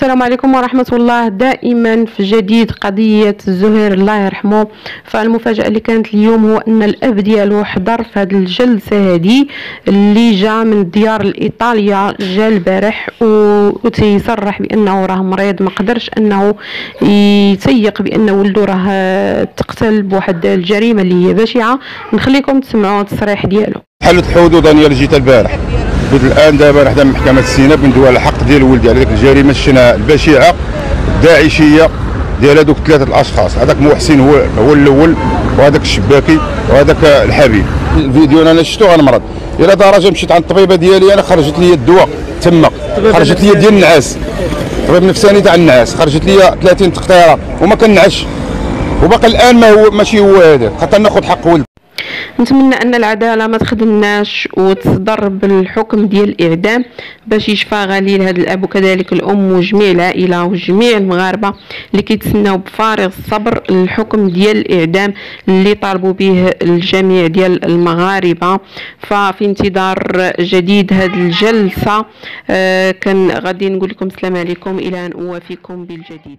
السلام عليكم ورحمة الله. دائما في جديد قضية الزهير الله يرحمه. فالمفاجأة اللي كانت اليوم هو أن الأب ديالو حضر في هذه الجلسة هذه اللي جا من الديار الإيطاليا جا البارح وتيصرح بأنه راه مريض. ما قدرش أنه يتيق بأن ولده راه تقتل بواحد الجريمة اللي هي بشعة. نخليكم تسمعوا التصريح ديالو. حلت أنا اللي جيت البارح كنت الآن دابا حدا محكمة سيناء بندوي على الحق ديال ولدي على ديك الجريمة الشناعه البشعه الداعشيه ديال هذوك ثلاثة الأشخاص. هذاك محسن هو هو الأول وهذاك الشباكي وهذاك الحبيب. الفيديو أنا شفتو غنمرض. إلى درجه مشيت عند الطبيبة ديالي أنا خرجت لي الدواء تما خرجت لي ديال النعاس. طبيب نفساني تاع النعاس. خرجت لي 30 تقطيرة وما كنعش. وباقي الآن ما هو ماشي هو هذاك حتى ناخذ حق ولدي نتمنى أن العدالة ما تخدمناش وتصدر بالحكم ديال الإعدام باش يشفى غليل هذا الأب. وكذلك الأم وجميع العائلة وجميع المغاربة اللي كيتسناو بفارغ الصبر الحكم ديال الإعدام اللي طالبوا به الجميع ديال المغاربة. ففي انتظار جديد هذه الجلسة آه كان غادي نقول لكم السلام عليكم. إلى أن أوافيكم بالجديد.